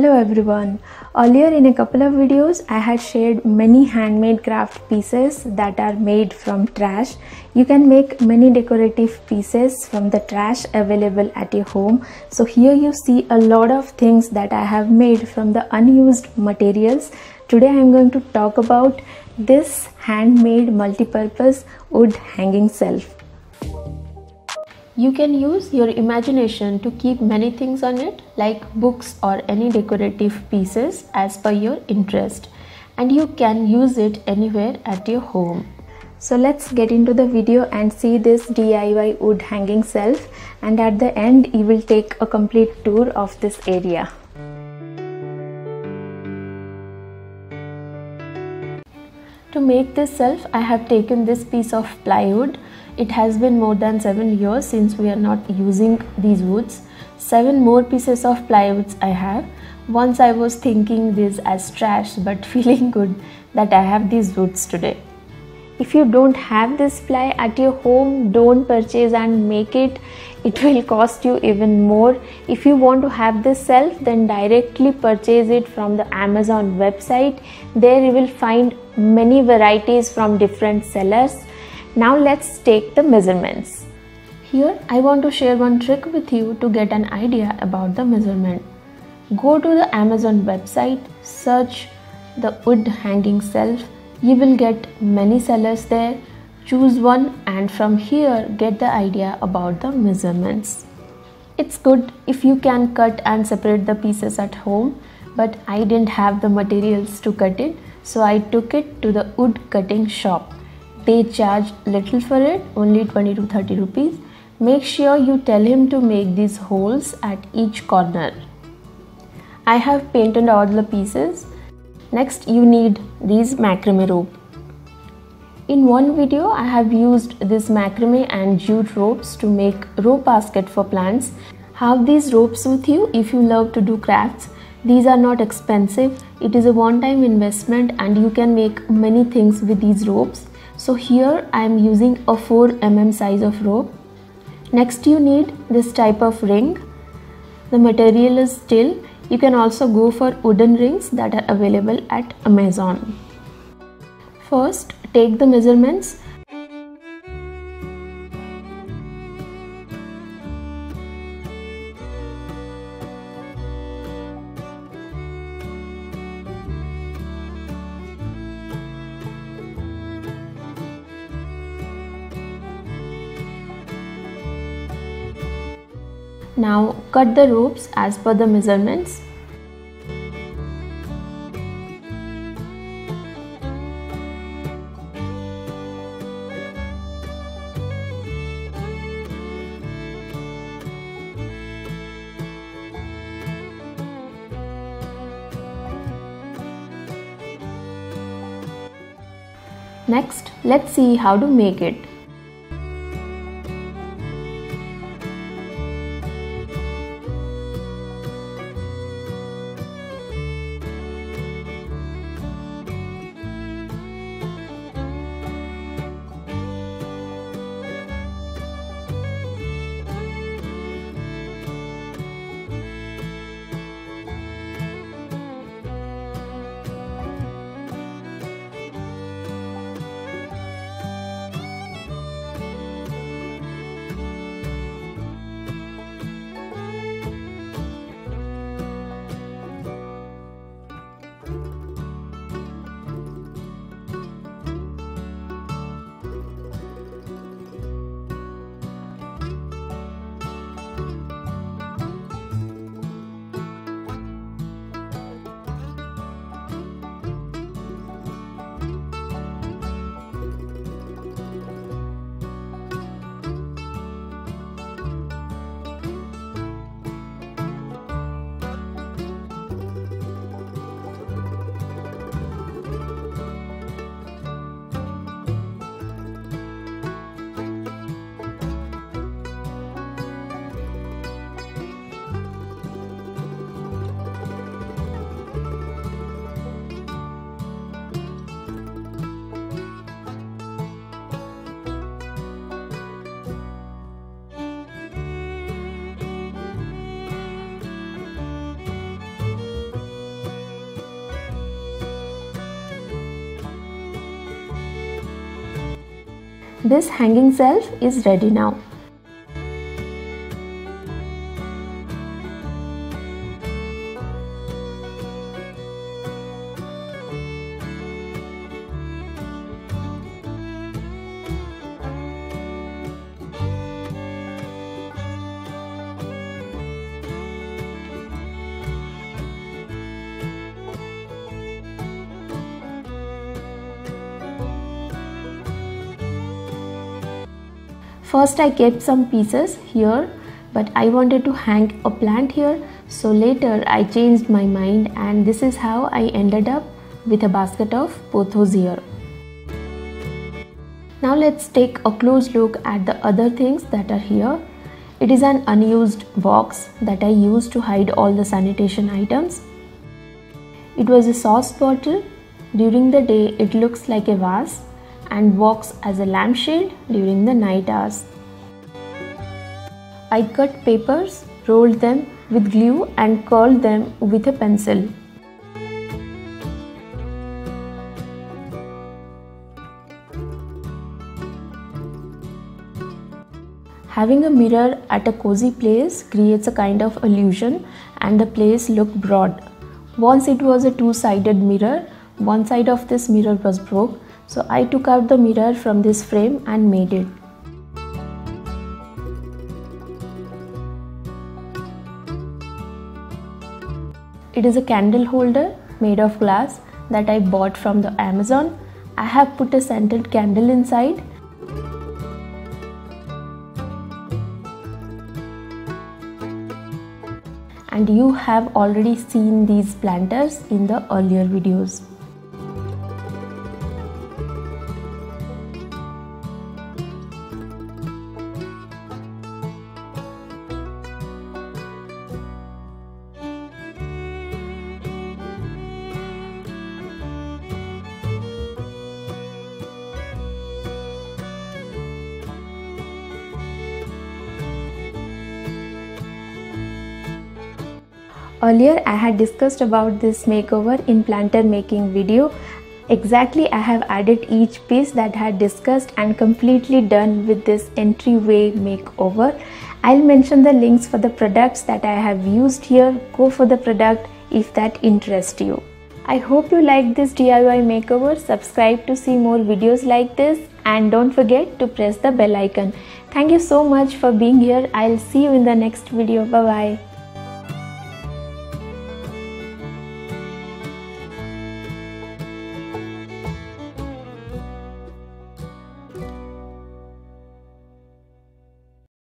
Hello everyone. Earlier in a couple of videos I had shared many handmade craft pieces that are made from trash. You can make many decorative pieces from the trash available at your home. So here you see a lot of things that I have made from the unused materials. Today I am going to talk about this handmade multi-purpose wood hanging shelf. You can use your imagination to keep many things on it like books or any decorative pieces as per your interest and you can use it anywhere at your home. So let's get into the video and see this DIY wood hanging shelf and at the end you will take a complete tour of this area. To make this shelf I have taken this piece of plywood it has been more than 7 years since we are not using these woods. 7 more pieces of plywoods I have. Once I was thinking this as trash but feeling good that I have these woods today. If you don't have this ply at your home, don't purchase and make it. It will cost you even more. If you want to have this shelf, then directly purchase it from the Amazon website. There you will find many varieties from different sellers now let's take the measurements. Here I want to share one trick with you to get an idea about the measurement. Go to the Amazon website, search the wood hanging shelf. You will get many sellers there. Choose one and from here get the idea about the measurements. It's good if you can cut and separate the pieces at home but I didn't have the materials to cut it so I took it to the wood cutting shop they charge little for it only 20 to 30 rupees. Make sure you tell him to make these holes at each corner. I have painted all the pieces. Next you need these macrame rope. In one video i have used this macrame and jute ropes to make rope basket for plants. Have these ropes with you if you love to do crafts. These are not expensive. It is a one time investment and you can make many things with these ropes so here I am using a 4 mm size of rope. Next you need this type of ring. The material is steel. You can also go for wooden rings that are available at Amazon. First take the measurements Now cut the ropes as per the measurements. Next, let's see how to make it. This hanging shelf is ready now. First I kept some pieces here but I wanted to hang a plant here so later I changed my mind and this is how I ended up with a basket of pothos here. Now let's take a close look at the other things that are here. It is an unused box that I used to hide all the sanitation items. It was a sauce bottle. During the day it looks like a vase and works as a lampshade during the night hours. I cut papers, rolled them with glue and curled them with a pencil. Having a mirror at a cozy place creates a kind of illusion and the place looked broad. Once it was a two-sided mirror, one side of this mirror was broke so I took out the mirror from this frame and made it. It is a candle holder made of glass that I bought from the Amazon. I have put a scented candle inside. And you have already seen these planters in the earlier videos. Earlier I had discussed about this makeover in planter making video. Exactly I have added each piece that I had discussed and completely done with this entryway makeover. I'll mention the links for the products that I have used here. Go for the product if that interests you. I hope you liked this DIY makeover. Subscribe to see more videos like this and don't forget to press the bell icon. Thank you so much for being here. I'll see you in the next video. Bye bye.